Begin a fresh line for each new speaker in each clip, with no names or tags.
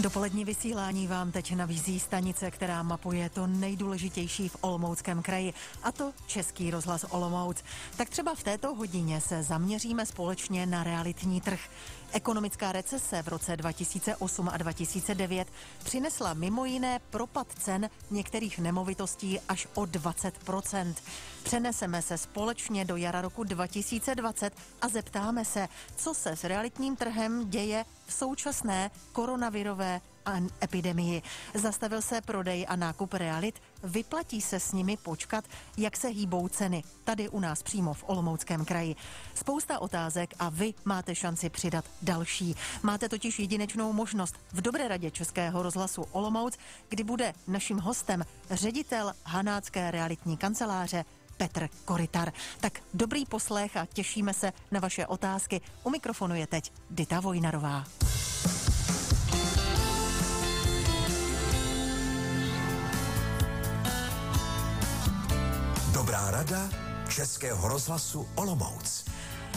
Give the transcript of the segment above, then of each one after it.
Dopolední vysílání vám teď nabízí stanice, která mapuje to nejdůležitější v Olomouckém kraji, a to Český rozhlas Olomouc. Tak třeba v této hodině se zaměříme společně na realitní trh. Ekonomická recese v roce 2008 a 2009 přinesla mimo jiné propad cen některých nemovitostí až o 20% Přeneseme se společně do jara roku 2020 a zeptáme se, co se s realitním trhem děje v současné koronavirové epidemii. Zastavil se prodej a nákup realit, vyplatí se s nimi počkat, jak se hýbou ceny tady u nás přímo v Olomouckém kraji. Spousta otázek a vy máte šanci přidat další. Máte totiž jedinečnou možnost v Dobré radě Českého rozhlasu Olomouc, kdy bude naším hostem ředitel Hanácké realitní kanceláře Petr Koritar. Tak dobrý poslech a těšíme se na vaše otázky. U mikrofonu je teď Dita Vojnarová.
Rada Českého rozhlasu Olomouc.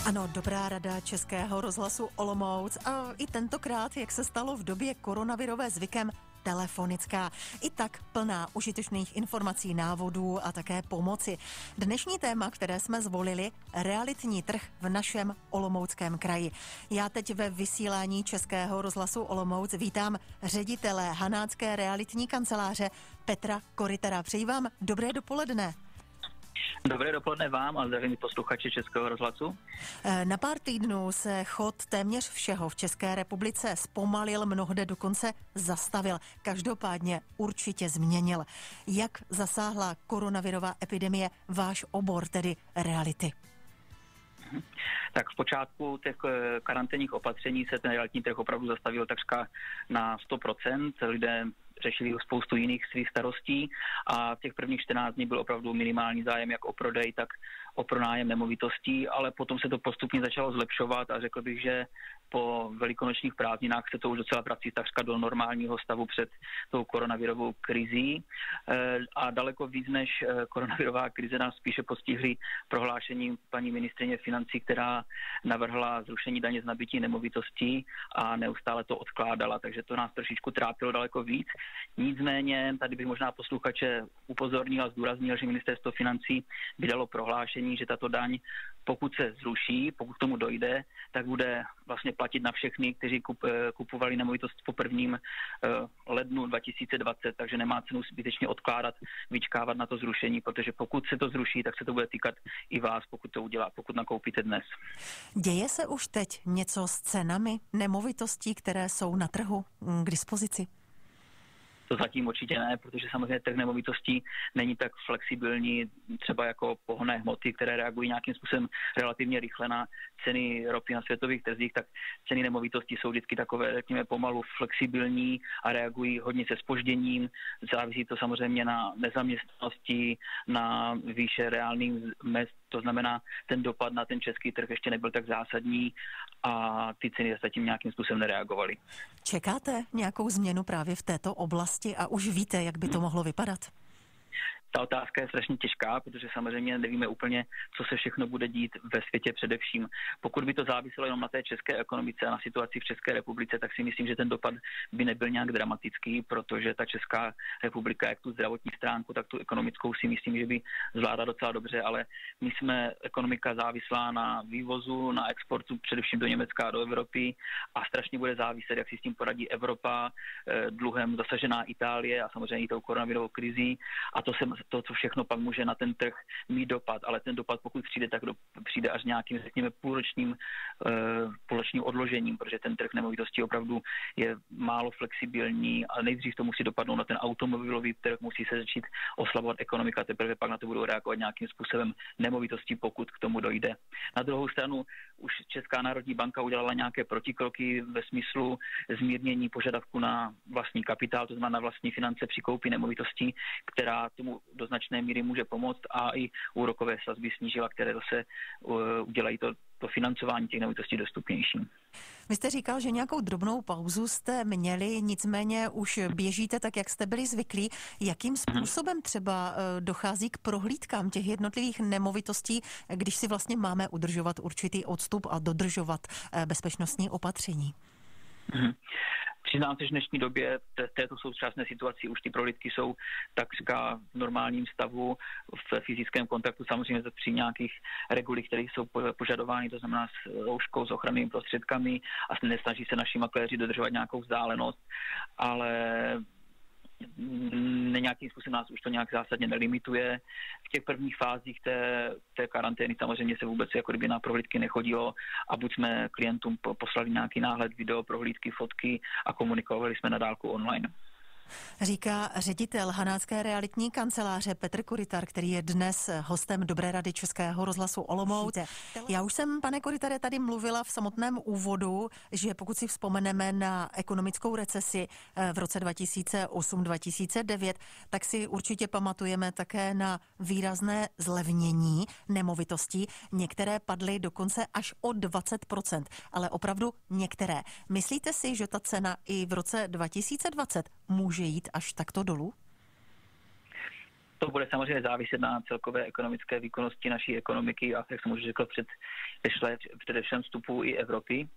Ano, dobrá rada Českého rozhlasu Olomouc a i tentokrát, jak se stalo v době koronavirové zvykem, telefonická. I tak plná užitečných informací, návodů a také pomoci. Dnešní téma, které jsme zvolili, realitní trh v našem Olomouckém kraji. Já teď ve vysílání Českého rozhlasu Olomouc vítám ředitele Hanácké realitní kanceláře Petra Koritera. Přeji vám dobré dopoledne.
Dobré dopoledne vám a zdravím posluchači Českého rozhlasu.
Eh, na pár týdnů se chod téměř všeho v České republice zpomalil, mnohde dokonce zastavil. Každopádně určitě změnil. Jak zasáhla koronavirová epidemie váš obor, tedy reality?
Tak v počátku těch eh, karanténních opatření se ten realitní trh opravdu zastavil takřka na 100%. Lidé řešili spoustu jiných svých starostí a v těch prvních 14 dní byl opravdu minimální zájem jak o prodej, tak o pronájem nemovitostí, ale potom se to postupně začalo zlepšovat a řekl bych, že po velikonočních prázdninách se to už docela vrací takřka do normálního stavu před tou koronavirovou krizí. Eh, a daleko víc než eh, koronavirová krize nás spíše postihly prohlášení paní ministrině financí, která navrhla zrušení daně z nabití nemovitostí a neustále to odkládala, takže to nás trošičku trápilo daleko víc. Nicméně, tady bych možná posluchače upozornil a zdůraznil, že ministerstvo financí vydalo prohlášení, že tato daň pokud se zruší, pokud k tomu dojde, tak bude vlastně platit na všechny, kteří kup, eh, kupovali nemovitost po prvním uh, lednu 2020, takže nemá cenu zbytečně odkládat, vyčkávat na to zrušení, protože pokud se to zruší, tak se to bude týkat i vás, pokud to udělá, pokud nakoupíte dnes.
Děje se už teď něco s cenami nemovitostí, které jsou na trhu mm, k dispozici?
To zatím určitě ne, protože samozřejmě trh nemovitostí není tak flexibilní, třeba jako pohonné hmoty, které reagují nějakým způsobem relativně rychle na ceny ropy na světových trzích, tak ceny nemovitostí jsou vždycky takové, řekněme, pomalu flexibilní a reagují hodně se spožděním. Závisí to samozřejmě na nezaměstnanosti, na výše reálných mest, to znamená, ten dopad na ten český trh ještě nebyl tak zásadní a ty ceny zatím nějakým způsobem nereagovaly.
Čekáte nějakou změnu právě v této oblasti a už víte, jak by to mohlo vypadat?
Ta otázka je strašně těžká, protože samozřejmě nevíme úplně, co se všechno bude dít ve světě především. Pokud by to záviselo jenom na té české ekonomice a na situaci v České republice, tak si myslím, že ten dopad by nebyl nějak dramatický, protože ta Česká republika, jak tu zdravotní stránku, tak tu ekonomickou si myslím, že by zvládla docela dobře, ale my jsme ekonomika závislá na vývozu, na exportu především do Německa a do Evropy a strašně bude záviset, jak si s tím poradí Evropa, eh, dluhem zasažená Itálie a samozřejmě i tou koronavirovou krizí. A to se to, co všechno pak může na ten trh mít dopad, ale ten dopad, pokud přijde, tak do, přijde až nějakým, řekněme, půlročním, uh, půlročním odložením, protože ten trh nemovitostí opravdu je málo flexibilní a nejdřív to musí dopadnout na ten automobilový trh, musí se začít oslabovat ekonomika, teprve pak na to budou reagovat nějakým způsobem nemovitostí, pokud k tomu dojde. Na druhou stranu už Česká národní banka udělala nějaké protikroky ve smyslu zmírnění požadavku na vlastní kapitál, to znamená na vlastní finance při koupi nemovitostí, která tomu do značné míry může pomoct a i úrokové sazby snížila, které zase uh, udělají to, to financování těch nemovitostí dostupnějším.
Vy jste říkal, že nějakou drobnou pauzu jste měli, nicméně už běžíte tak, jak jste byli zvyklí. Jakým mhm. způsobem třeba uh, dochází k prohlídkám těch jednotlivých nemovitostí, když si vlastně máme udržovat určitý odstup a dodržovat uh, bezpečnostní opatření?
Hmm Přiznám se, že v dnešní době v této současné situaci už ty prohlídky jsou takřka v normálním stavu. V fyzickém kontaktu, samozřejmě při nějakých regulích, které jsou požadovány, to znamená s rouškou, s ochrannými prostředkami a nesnaží se naši makléři dodržovat nějakou vzdálenost, ale nějakým způsobem nás už to nějak zásadně nelimituje. V těch prvních fázích té, té karantény samozřejmě se vůbec jako kdyby na prohlídky nechodilo a buď jsme klientům poslali nějaký náhled video, prohlídky, fotky a komunikovali jsme na dálku online.
Říká ředitel Hanácké realitní kanceláře Petr Kuritar, který je dnes hostem Dobré rady Českého rozhlasu Olomouc. Já už jsem, pane Kuritare, tady mluvila v samotném úvodu, že pokud si vzpomeneme na ekonomickou recesi eh, v roce 2008-2009, tak si určitě pamatujeme také na výrazné zlevnění nemovitostí. Některé padly dokonce až o 20%, ale opravdu některé. Myslíte si, že ta cena i v roce 2020 může může jít až takto dolů?
To bude samozřejmě záviset na celkové ekonomické výkonnosti naší ekonomiky a jak jsem už řekl před především vstupu i Evropy.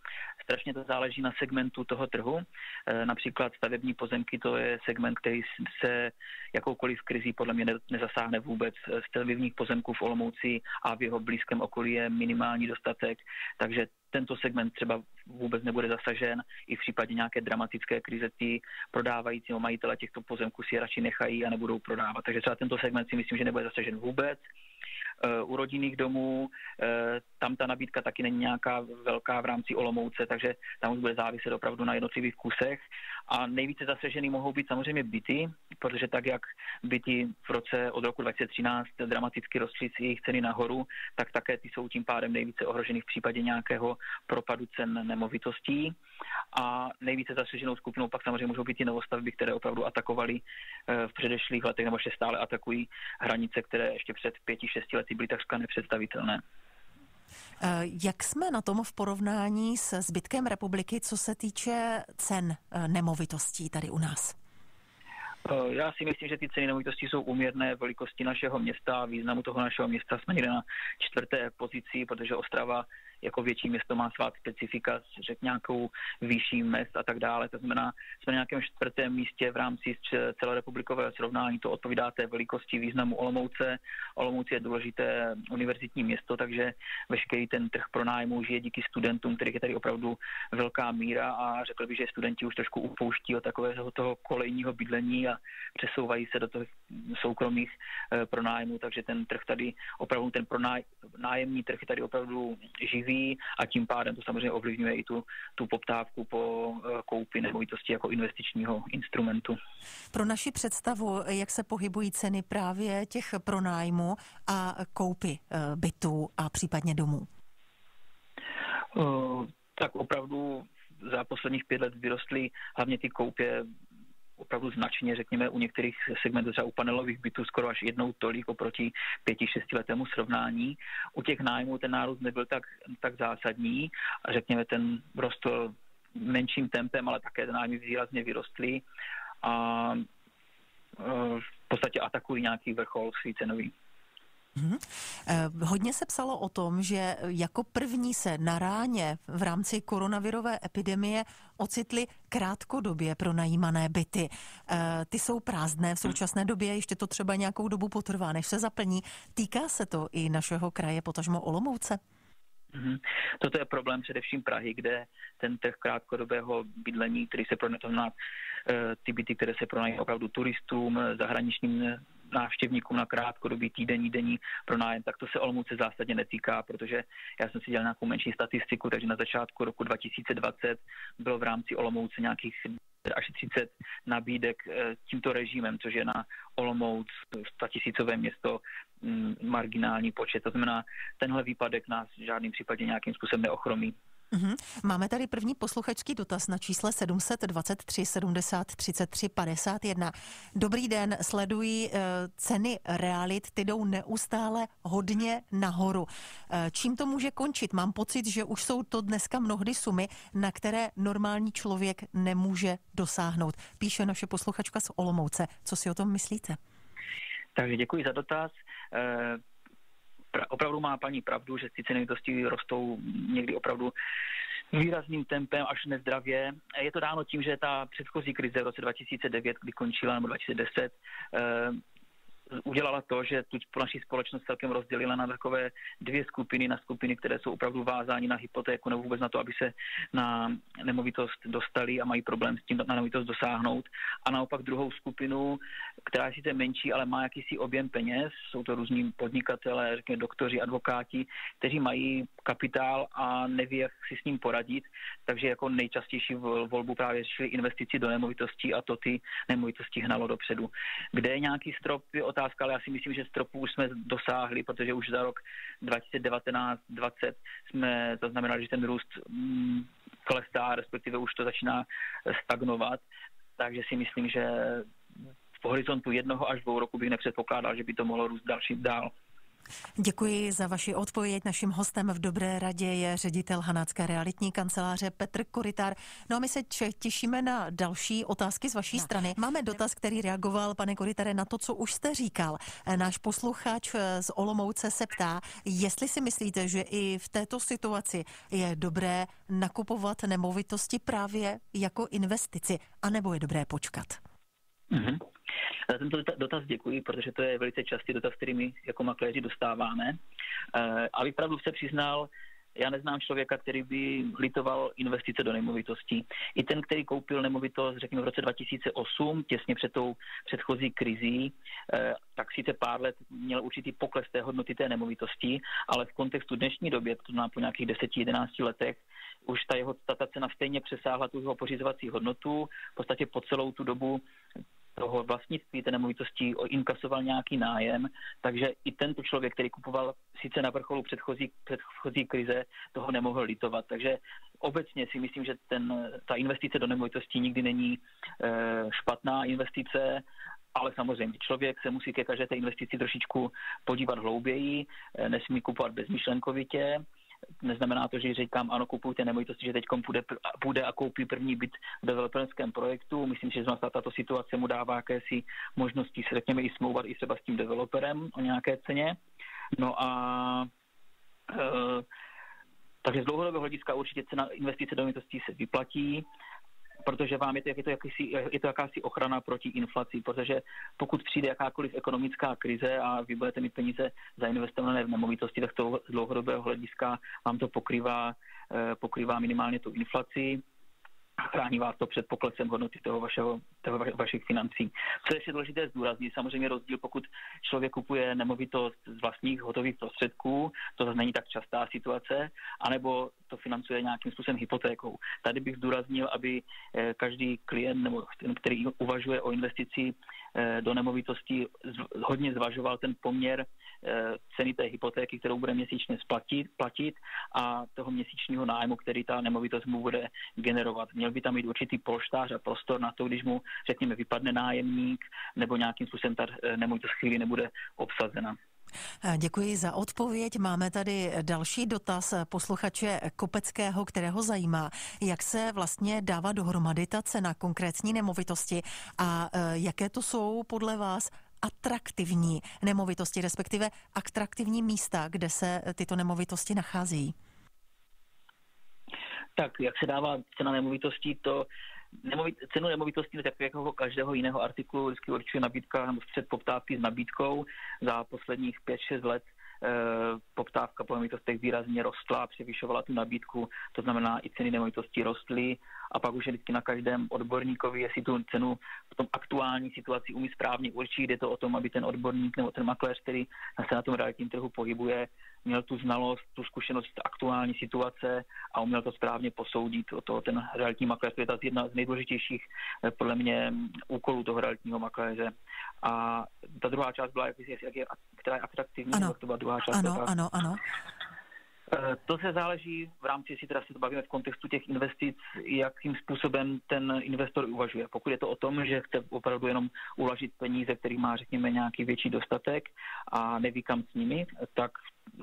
Strašně to záleží na segmentu toho trhu. E, například stavební pozemky, to je segment, který se jakoukoliv krizi podle mě nezasáhne vůbec. Stavebních pozemků v Olomouci a v jeho blízkém okolí je minimální dostatek, takže tento segment třeba vůbec nebude zasažen. I v případě nějaké dramatické krize ty prodávající majitele těchto pozemků si je radši nechají a nebudou prodávat. Takže třeba tento segment si myslím, že nebude zasažen vůbec. Eh, u rodinných domů. Eh, tam ta nabídka taky není nějaká velká v rámci Olomouce, takže tam už bude záviset opravdu na jednotlivých kusech. A nejvíce zasažený mohou být samozřejmě byty, protože tak, jak byty v roce od roku 2013 dramaticky rostly jejich ceny nahoru, tak také ty jsou tím pádem nejvíce ohroženy v případě nějakého propadu cen nemovitostí. A nejvíce zasaženou skupinou pak samozřejmě můžou být i novostavby, které opravdu atakovaly eh, v předešlých letech nebo ještě stále atakují hranice, které ještě před pěti, šesti lety byly takřka nepředstavitelné.
Eh, jak jsme na tom v porovnání s zbytkem republiky, co se týče cen eh, nemovitostí tady u nás?
Eh, já si myslím, že ty ceny nemovitostí jsou uměrné velikosti našeho města významu toho našeho města. Jsme někde na čtvrté pozici, protože Ostrava jako větší město má svá specifika, řek nějakou výšší mest a tak dále. To znamená, jsme na nějakém čtvrtém místě v rámci celorepublikového srovnání. To odpovídá té velikosti významu Olomouce. Olomouc je důležité univerzitní město, takže veškerý ten trh pro nájmu žije díky studentům, kterých je tady opravdu velká míra a řekl bych, že studenti už trošku upouští od takového toho kolejního bydlení a přesouvají se do toho soukromých e, pronájmů, takže ten trh tady opravdu, ten pronájemní trh je tady opravdu živý ví a tím pádem to samozřejmě ovlivňuje i tu, tu poptávku po eh, koupi nemovitosti jako investičního instrumentu.
Pro naši představu, jak se pohybují ceny právě těch pronájmu a koupy eh, bytů a případně domů?
Uh, tak opravdu za posledních pět let vyrostly hlavně ty koupě opravdu značně, řekněme, u některých segmentů, třeba u panelových bytů skoro až jednou tolik oproti pěti, šestiletému srovnání. U těch nájmů ten nárůst nebyl tak, tak zásadní a řekněme, ten rostl menším tempem, ale také nájmy výrazně vyrostly a e, v podstatě atakují nějaký vrchol svý cenový.
Hmm. Hodně se psalo o tom, že jako první se na ráně v rámci koronavirové epidemie ocitly krátkodobě pro najímané byty. Eh, ty jsou prázdné v současné době, ještě to třeba nějakou dobu potrvá, než se zaplní. Týká se to i našeho kraje, potažmo Olomouce?
Mm-hmm. Toto je problém především Prahy, kde ten trh krátkodobého bydlení, který se pronají, ty byty, které se pronají opravdu turistům, zahraničním návštěvníkům na krátkodobý týdenní, denní pronájem, tak to se Olomouce zásadně netýká, protože já jsem si dělal nějakou menší statistiku, takže na začátku roku 2020 bylo v rámci Olomouce nějakých až 30 nabídek eh, tímto režimem, což je na Olomouc 100 tisícové město mm, marginální počet. To znamená, tenhle výpadek nás v žádném případě nějakým způsobem neochromí.
Mm-hmm. Máme tady první posluchačský dotaz na čísle 723 70 33 51. Dobrý den, sledují uh, ceny realit, ty jdou neustále hodně nahoru. Uh, čím to může končit? Mám pocit, že už jsou to dneska mnohdy sumy, na které normální člověk nemůže dosáhnout. Píše naše posluchačka z Olomouce. Co si o tom myslíte?
Takže děkuji za dotaz. Uh opravdu má paní pravdu, že ty ceny rostou někdy opravdu výrazným tempem až nezdravě. Je to dáno tím, že ta předchozí krize v roce 2009, kdy končila, nebo 2010, udělala to, že tu naší společnost celkem rozdělila na takové dvě skupiny, na skupiny, které jsou opravdu vázáni na hypotéku nebo vůbec na to, aby se na nemovitost dostali a mají problém s tím na nemovitost dosáhnout. A naopak druhou skupinu, která je sice menší, ale má jakýsi objem peněz, jsou to různí podnikatelé, řekněme doktoři, advokáti, kteří mají kapitál a neví, jak si s ním poradit, takže jako nejčastější volbu právě řešili investici do nemovitostí a to ty nemovitosti hnalo dopředu. Kde je nějaký strop, je otázka, ale já si myslím, že stropu už jsme dosáhli, protože už za rok 2019-2020 jsme, to znamená, že ten růst mm, klesá, respektive už to začíná stagnovat, takže si myslím, že horizontu jednoho až dvou roku bych nepředpokládal, že by to mohlo růst další dál.
Děkuji za vaši odpověď. Naším hostem v Dobré radě je ředitel Hanácké realitní kanceláře Petr Koritár. No a my se těšíme na další otázky z vaší no. strany. Máme dotaz, který reagoval, pane Koritare, na to, co už jste říkal. Náš posluchač z Olomouce se ptá, jestli si myslíte, že i v této situaci je dobré nakupovat nemovitosti právě jako investici, anebo je dobré počkat.
Mm-hmm. Za tento dotaz děkuji, protože to je velice častý dotaz, který my jako makléři dostáváme. Eh, a pravdu se přiznal, já neznám člověka, který by litoval investice do nemovitostí. I ten, který koupil nemovitost, řekněme v roce 2008, těsně před tou předchozí krizí, eh, tak sice pár let měl určitý pokles té hodnoty té nemovitosti, ale v kontextu dnešní době, to znamená po nějakých 10-11 letech, už ta jeho ta cena stejně přesáhla tu jeho pořizovací hodnotu. V podstatě po celou tu dobu toho vlastnictví té nemovitosti inkasoval nějaký nájem, takže i tento člověk, který kupoval sice na vrcholu předchozí, předchozí krize, toho nemohl litovat. Takže obecně si myslím, že ten, ta investice do nemovitostí nikdy není e, špatná investice, ale samozřejmě člověk se musí ke každé té investici trošičku podívat hlouběji, e, nesmí kupovat bezmyšlenkovitě, Neznamená to, že říkám, ano, kupujte nemovitosti, že teď půjde, půjde a koupí první byt v developerském projektu. Myslím, že zrovna tato situace mu dává jakési možnosti se, řekněme, i smlouvat i třeba s tím developerem o nějaké ceně. No a e, takže z dlouhodobého hlediska určitě cena investice do nemovitostí se vyplatí protože vám je to, je to, jakýsi, je to jakási ochrana proti inflaci, protože pokud přijde jakákoliv ekonomická krize a vy budete mít peníze zainvestované v nemovitosti, tak to z dlouhodobého hlediska vám to pokrývá, eh, pokrývá minimálně tu inflaci. Chrání vás to před poklesem hodnoty toho vašeho, vašich financí. Co je ještě důležité zdůraznit, samozřejmě rozdíl, pokud člověk kupuje nemovitost z vlastních hotových prostředků, to zase není tak častá situace, anebo to financuje nějakým způsobem hypotékou. Tady bych zdůraznil, aby eh, každý klient, nebo který uvažuje o investici eh, do nemovitosti, hodně zvažoval ten poměr eh, ceny té hypotéky, kterou bude měsíčně splatit, platit a toho měsíčního nájmu, který ta nemovitost mu bude generovat. Měl by tam mít určitý polštář a prostor na to, když mu, řekněme, vypadne nájemník nebo nějakým způsobem ta nemovitost chvíli nebude obsazena.
Děkuji za odpověď. Máme tady další dotaz posluchače Kopeckého, kterého zajímá, jak se vlastně dává dohromady ta cena konkrétní nemovitosti a jaké to jsou podle vás atraktivní nemovitosti, respektive atraktivní místa, kde se tyto nemovitosti nachází.
Tak, jak se dává cena nemovitostí, to nemovit, cenu nemovitostí, tak jako každého jiného artiklu, vždycky určuje nabídka nebo střed poptávky s nabídkou. Za posledních 5-6 let poptávka po nemovitostech výrazně rostla, převyšovala tu nabídku, to znamená i ceny nemovitostí rostly a pak už je vždycky na každém odborníkovi, jestli tu cenu v tom aktuální situaci umí správně určit. Je to o tom, aby ten odborník nebo ten makléř, který se na tom realitním trhu pohybuje, měl tu znalost, tu zkušenost aktuální situace a uměl to správně posoudit. O to ten realitní makléř je to jedna z nejdůležitějších eh, podle mě úkolů toho realitního makléře. A ta druhá část byla, jak, jak je, která je atraktivní,
ano.
to byla druhá část.
Ano, ano, ano.
Eh, to se záleží v rámci, jestli teda se to bavíme v kontextu těch investic, jakým způsobem ten investor uvažuje. Pokud je to o tom, že chce opravdu jenom uložit peníze, který má, řekněme, nějaký větší dostatek a neví kam s nimi, tak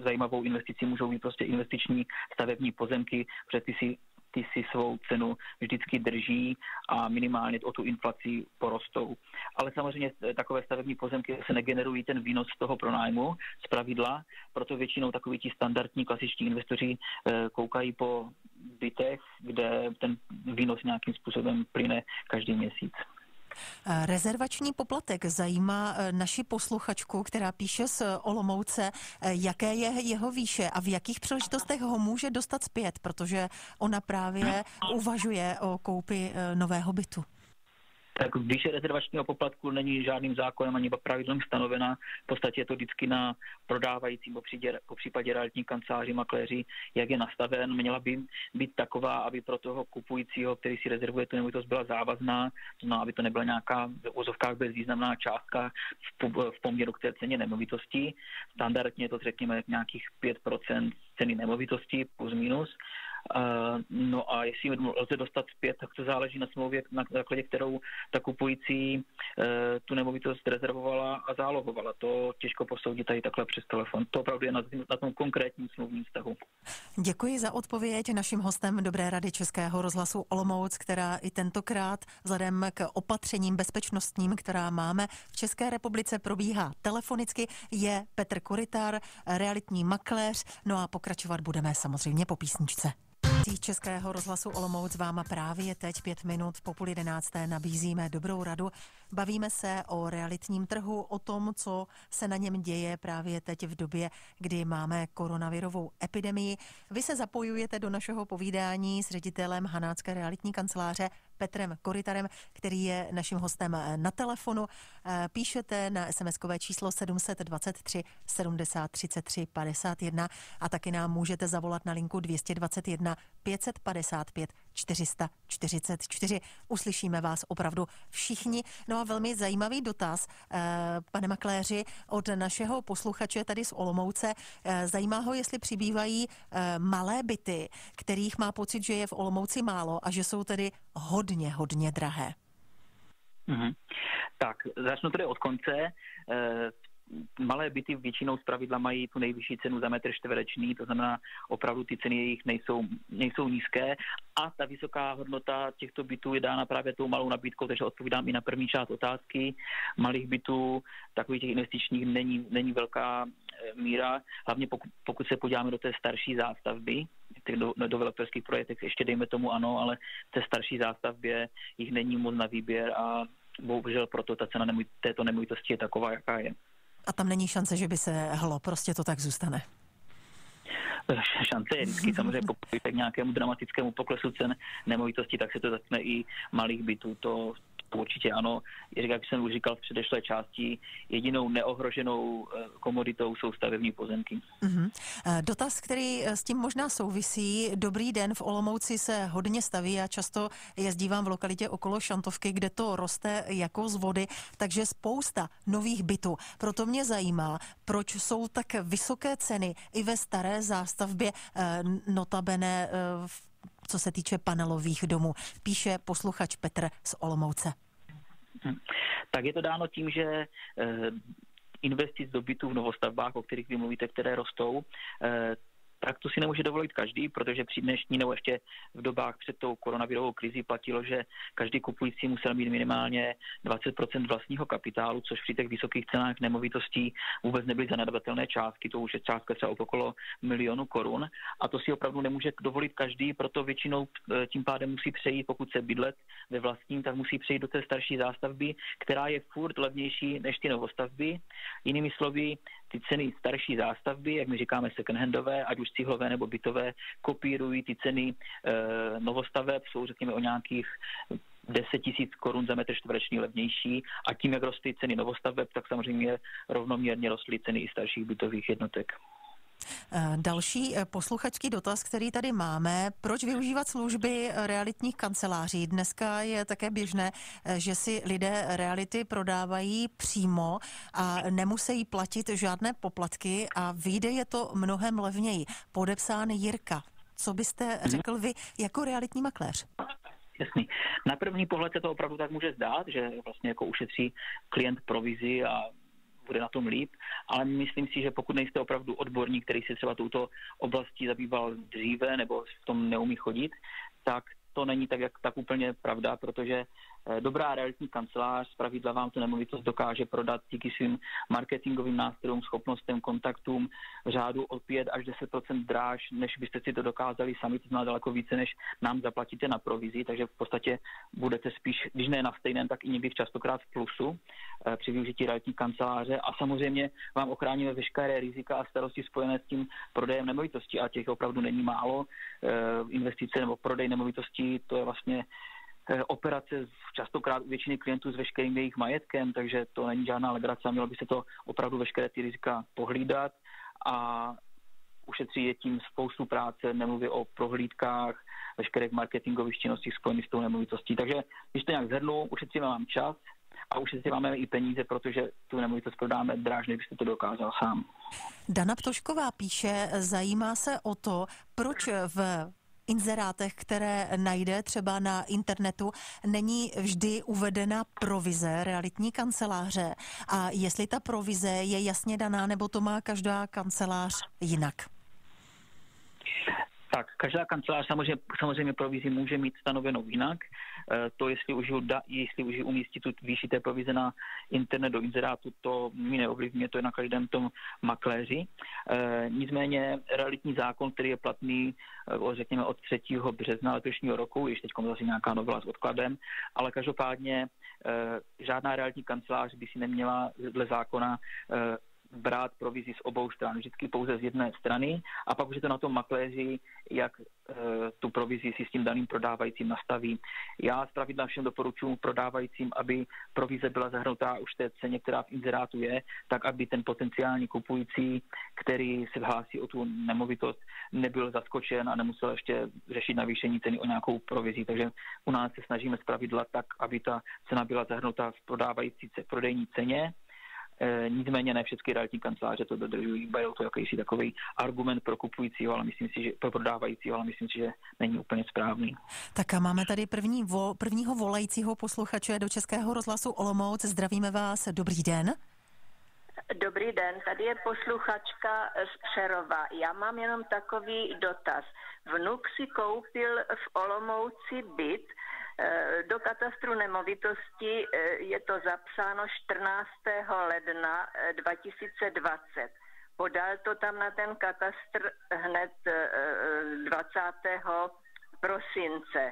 zajímavou investicí můžou být prostě investiční stavební pozemky, protože ty si ty si svou cenu vždycky drží a minimálně o tu inflaci porostou. Ale samozřejmě takové stavební pozemky se negenerují ten výnos z toho pronájmu z pravidla, proto většinou takoví ti standardní klasičtí investoři eh, koukají po bytech, kde ten výnos nějakým způsobem plyne každý měsíc.
Eh, rezervační poplatek zajímá eh, naši posluchačku, která píše z Olomouce, eh, jaké je jeho výše a v jakých příležitostech ho může dostat zpět, protože ona právě uvažuje o koupi nového bytu
tak výše rezervačního poplatku není žádným zákonem ani pravidlem stanovena. V podstatě je to vždycky na prodávajícím, po případě realitní kanceláři, makléři, jak je nastaven. Měla by být taková, aby pro toho kupujícího, který si rezervuje tu nemovitost, byla závazná, no, aby to nebyla nějaká v ozovkách bezvýznamná částka v poměru k té ceně nemovitosti. Standardně to řekněme nějakých 5% ceny nemovitosti plus minus. No a jestli lze dostat zpět, tak to záleží na smlouvě, na základě kterou ta kupující uh, tu nemovitost rezervovala a zálohovala. To těžko posoudit tady takhle přes telefon. To opravdu je na, na tom konkrétním smluvním vztahu.
Děkuji za odpověď naším hostem Dobré rady Českého rozhlasu Olomouc, která i tentokrát vzhledem k opatřením bezpečnostním, která máme v České republice, probíhá telefonicky, je Petr Koritár, realitní makléř. No a pokračovat budeme samozřejmě po písničce. Českého rozhlasu Olomouc vám právě teď pět minut po půl jedenácté nabízíme dobrou radu. Bavíme se o realitním trhu, o tom, co se na něm děje právě teď v době, kdy máme koronavirovou epidemii. Vy se zapojujete do našeho povídání s ředitelem Hanácké realitní kanceláře Petrem Koritarem, který je naším hostem na telefonu. Eh, píšete na SMS-kové číslo 723 70 33 51 a taky nám můžete zavolat na linku 221 555 444. Uslyšíme vás opravdu všichni. No a velmi zajímavý dotaz, eh, pane makléři, od našeho posluchače tady z Olomouce. Eh, zajímá ho, jestli přibývají malé byty, kterých má pocit, že je v Olomouci málo a že jsou tedy hodně, hodně drahé.
Mm-hmm. Tak, začnu tedy od konce. E, malé byty většinou z pravidla mají tu nejvyšší cenu za metr čtvereční, to znamená opravdu ty ceny jejich nejsou, nejsou nízké a ta vysoká hodnota těchto bytů je dána právě tou malou nabídkou, takže odpovídám i na první část otázky. Malých bytů, takových těch investičních, není, není velká e, míra, hlavně pokud, pokud se podíváme do té starší zástavby, do, do developerských projektech ještě dejme tomu ano, ale v té starší zástavbě jich není moc na výběr a bohužel proto ta cena nemůj, této nemovitosti je taková, jaká je.
A tam není šance, že by se hlo, prostě to tak zůstane.
Šance je vždycky samozřejmě, pokud k nějakému dramatickému poklesu cen nemovitosti, tak se to začne i malých bytů. To, určitě ano. Jak jsem už říkal v předešlé části, jedinou neohroženou eh, komoditou jsou stavební pozemky.
Mm-hmm. Dotaz, který eh, s tím možná souvisí. Dobrý den, v Olomouci se hodně staví a často jezdívám v lokalitě okolo Šantovky, kde to roste jako z vody, takže spousta nových bytů. Proto mě zajímá, proč jsou tak vysoké ceny i ve staré zástavbě, notabene co se týče panelových domů, píše posluchač Petr z Olomouce.
Hm. Tak je to dáno tím, že eh, investic do bytů v novostavbách, o kterých vy mluvíte, které rostou, eh, tak to si nemůže dovolit každý, protože při dnešní nebo ještě v dobách před tou koronavirovou krizi platilo, že každý kupující musel mít minimálně 20% vlastního kapitálu, což při těch vysokých cenách nemovitostí vůbec nebyly zanedbatelné částky, to už je částka třeba okolo milionu korun a to si opravdu nemůže dovolit každý, proto většinou e, tím pádem musí přejít, pokud se bydlet ve vlastním, tak musí přejít do té starší zástavby, která je furt levnější než ty novostavby. Jinými slovy, ty ceny starší zástavby, jak my říkáme second-handové, ať už cihlové nebo bytové, kopírují ty ceny e, novostaveb, jsou řekněme o nějakých 10 tisíc korun za metr čtvereční levnější a tím, jak rostly ceny novostaveb, tak samozřejmě rovnoměrně rostly ceny i starších bytových jednotek.
Eh, další eh, posluchačský dotaz, který tady máme, proč využívat služby realitních kanceláří? Dneska je také běžné, eh, že si lidé reality prodávají přímo a nemusí platit žádné poplatky a vyjde je to mnohem levněji. Podepsán Jirka. Co byste mhm. řekl vy jako realitní makléř?
Jasný. Na první pohled se to opravdu tak může zdát, že vlastně jako ušetří klient provizi a bude na tom líp, ale myslím si, že pokud nejste opravdu odborník, který se třeba touto oblastí zabýval dříve nebo v tom neumí chodit, tak to není tak, jak, tak úplně pravda, protože dobrá realitní kancelář z pravidla vám tu nemovitost dokáže prodat díky svým marketingovým nástrojům, schopnostem, kontaktům v řádu o 5 až 10% dráž, než byste si to dokázali sami, to znamená daleko více, než nám zaplatíte na provizi, takže v podstatě budete spíš, když ne na stejném, tak i někdy častokrát v plusu eh, při využití realitní kanceláře a samozřejmě vám ochráníme veškeré rizika a starosti spojené s tím prodejem nemovitosti a těch opravdu není málo. Eh, investice nebo prodej nemovitostí, to je vlastně Eh, operace častokrát u většiny klientů s veškerým jejich majetkem, takže to není žádná legrace a mělo by se to opravdu veškeré ty rizika pohlídat a ušetří je tím spoustu práce, nemluvě o prohlídkách, veškerých marketingových činností spojených s tou nemovitostí. Takže když to nějak zhrnu, ušetříme vám čas a ušetříme i peníze, protože tu nemovitost prodáme dráž, než byste to dokázal sám.
Dana Ptošková píše, zajímá se o to, proč v inzerátech, které najde třeba na internetu, není vždy uvedena provize realitní kanceláře a jestli ta provize je jasně daná, nebo to má každá kancelář jinak.
Tak, každá kancelář samozřejmě, samozřejmě provizi může mít stanovenou jinak. E, to, jestli už, da, jestli už umístí tu výši té provize na internet do inzerátu, to mi neovlivňuje, to je na každém tom makléři. E, nicméně realitní zákon, který je platný, e, řekněme, od 3. března letošního roku, již teď zase nějaká novela s odkladem, ale každopádně žádná realitní kancelář by si neměla dle zákona brát provizi z obou stran, vždycky pouze z jedné strany a pak už je to na tom makléři, jak e, tu provizi si s tím daným prodávajícím nastaví. Já z pravidla všem doporučuji prodávajícím, aby provize byla zahrnutá už té ceně, která v inzerátu je, tak aby ten potenciální kupující, který se hlásí o tu nemovitost, nebyl zaskočen a nemusel ještě řešit navýšení ceny o nějakou provizi. Takže u nás se snažíme z pravidla tak, aby ta cena byla zahrnuta v prodávající prodejní ceně nicméně ne všechny realitní kanceláře to dodržují, berou to jakýsi takový argument pro kupujícího, ale myslím si, že pro prodávajícího, ale myslím si, že není úplně správný.
Tak a máme tady první vo, prvního volajícího posluchače do Českého rozhlasu Olomouc. Zdravíme vás, dobrý den.
Dobrý den, tady je posluchačka z Přerova. Já mám jenom takový dotaz. Vnuk si koupil v Olomouci byt, Eh, do katastru nemovitosti eh, je to zapsáno 14. ledna 2020. Eh, Podal to tam na ten katastr hned 20. prosince.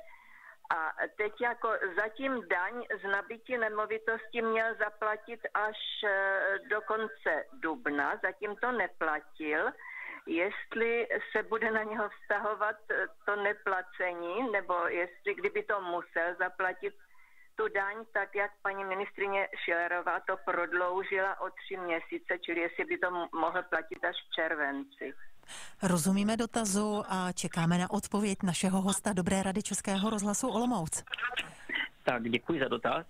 A teď jako zatím daň z nabití nemovitosti měl zaplatit až do konce dubna, zatím to neplatil jestli se bude na něho vztahovat eh, to neplacení, nebo jestli kdyby to musel zaplatit tu daň, tak jak paní ministrině Šilerová to prodloužila o tři měsíce, čili jestli by to mohl platit až v červenci.
Rozumíme dotazu a čekáme na odpověď našeho hosta Dobré rady Českého rozhlasu Olomouc.
Tak děkuji za dotaz.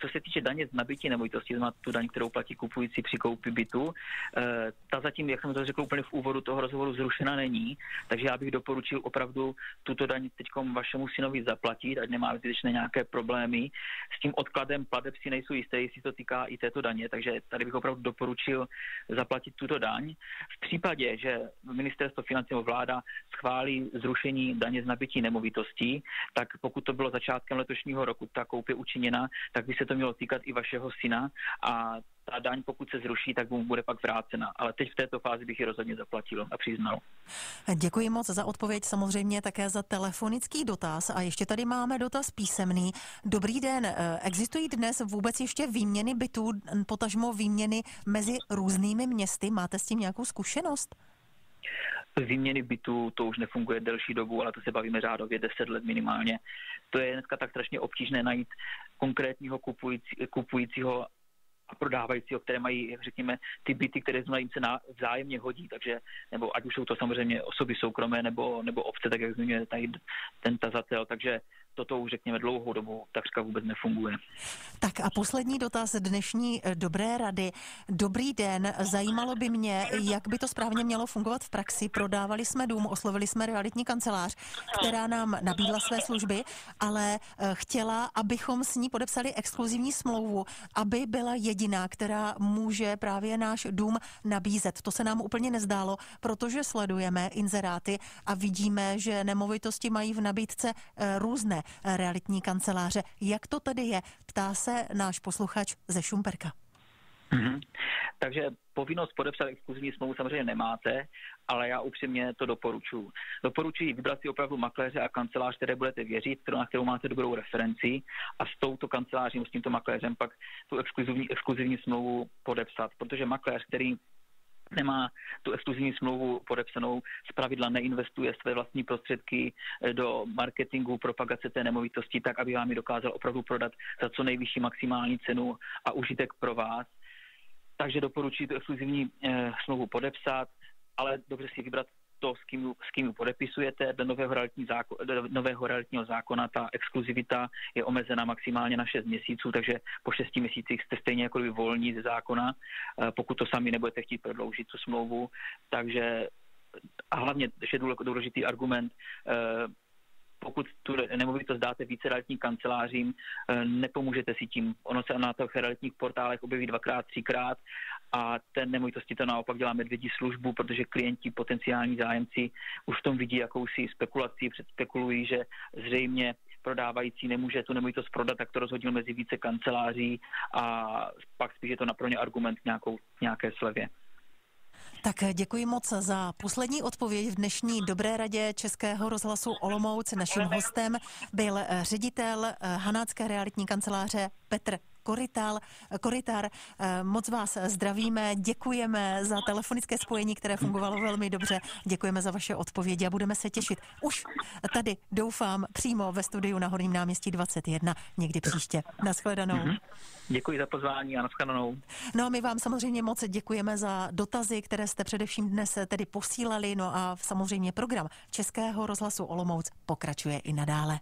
Co se týče daně z nabití nemovitosti, znamená tu daň, kterou platí kupující při koupi bytu, eh, ta zatím, jak jsem to řekl úplně v úvodu toho rozhovoru, zrušena není, takže já bych doporučil opravdu tuto daň teď vašemu synovi zaplatit, ať nemá zbytečné nějaké problémy. S tím odkladem plateb si nejsou jisté, jestli to týká i této daně, takže tady bych opravdu doporučil zaplatit tuto daň. V případě, že ministerstvo financí nebo vláda schválí zrušení daně z nabití nemovitostí, tak pokud to bylo začátkem letošního roku, ta koupě učiněna, tak by se to mělo týkat i vašeho syna a ta daň, pokud se zruší, tak mu bude pak vrácena. Ale teď v této fázi bych ji rozhodně zaplatil a přiznal.
Děkuji moc za odpověď, samozřejmě také za telefonický dotaz. A ještě tady máme dotaz písemný. Dobrý den, existují dnes vůbec ještě výměny bytů, potažmo výměny mezi různými městy? Máte s tím nějakou zkušenost?
Výměny bytů to už nefunguje delší dobu, ale to se bavíme řádově 10 let minimálně. To je dneska tak strašně obtížné najít konkrétního kupující, kupujícího a prodávajícího, které mají, řekněme, ty byty, které jim se na, vzájemně hodí, takže, nebo ať už jsou to samozřejmě osoby soukromé nebo, nebo obce, tak jak zmiňuje tady ten tazatel, takže toto už řekněme dlouhou dobu takřka vůbec nefunguje.
Tak a poslední dotaz dnešní eh, dobré rady. Dobrý den, zajímalo by mě, jak by to správně mělo fungovat v praxi. Prodávali jsme dům, oslovili jsme realitní kancelář, která nám nabídla své služby, ale eh, chtěla, abychom s ní podepsali exkluzivní smlouvu, aby byla jediná, která může právě náš dům nabízet. To se nám úplně nezdálo, protože sledujeme inzeráty a vidíme, že nemovitosti mají v nabídce eh, různé realitní kanceláře. Jak to tedy je? Ptá se náš posluchač ze Šumperka.
Mm-hmm. Takže povinnost podepsat exkluzivní smlouvu samozřejmě nemáte, ale já upřímně to doporučuji. Doporučuji vybrat si opravdu makléře a kancelář, které budete věřit, kterou, na kterou máte dobrou referenci a s touto kancelářím, s tímto makléřem pak tu exkluzivní, exkluzivní smlouvu podepsat, protože makléř, který nemá tu exkluzivní smlouvu podepsanou, z pravidla neinvestuje své vlastní prostředky eh, do marketingu, propagace té nemovitosti, tak aby vám ji dokázal opravdu prodat za co nejvyšší maximální cenu a užitek pro vás. Takže doporučuji tu exkluzivní eh, smlouvu podepsat, ale dobře si vybrat to, s kým, s kým podepisujete. Dle nového, realitní zákon, nového realitního zákona ta exkluzivita je omezena maximálně na 6 měsíců, takže po 6 měsících jste stejně jako by volní ze zákona, eh, pokud to sami nebudete chtít prodloužit tu smlouvu. Takže a hlavně ještě důležitý argument, eh, pokud tu nemovitost dáte více realitním kancelářím, eh, nepomůžete si tím. Ono se na těch realitních portálech objeví dvakrát, třikrát a ten nemovitosti to naopak dělá medvědí službu, protože klienti, potenciální zájemci už v tom vidí jakousi spekulaci, předspekulují, že zřejmě prodávající nemůže tu nemovitost prodat, tak to rozhodil mezi více kanceláří a pak spíš je to na pro ně argument nějakou, nějaké slevě.
Tak děkuji moc za poslední odpověď v dnešní Dobré radě Českého rozhlasu Olomouc. Naším hostem byl ředitel Hanácké realitní kanceláře Petr Korital, Koritar. Eh, moc vás zdravíme, děkujeme za telefonické spojení, které fungovalo velmi dobře. Děkujeme za vaše odpovědi a budeme se těšit už tady, doufám, přímo ve studiu na Horním náměstí 21 někdy příště. Naschledanou. Mm-hmm.
Děkuji za pozvání a naschledanou.
No a my vám samozřejmě moc děkujeme za dotazy, které jste především dnes tedy posílali. No a samozřejmě program Českého rozhlasu Olomouc pokračuje i nadále.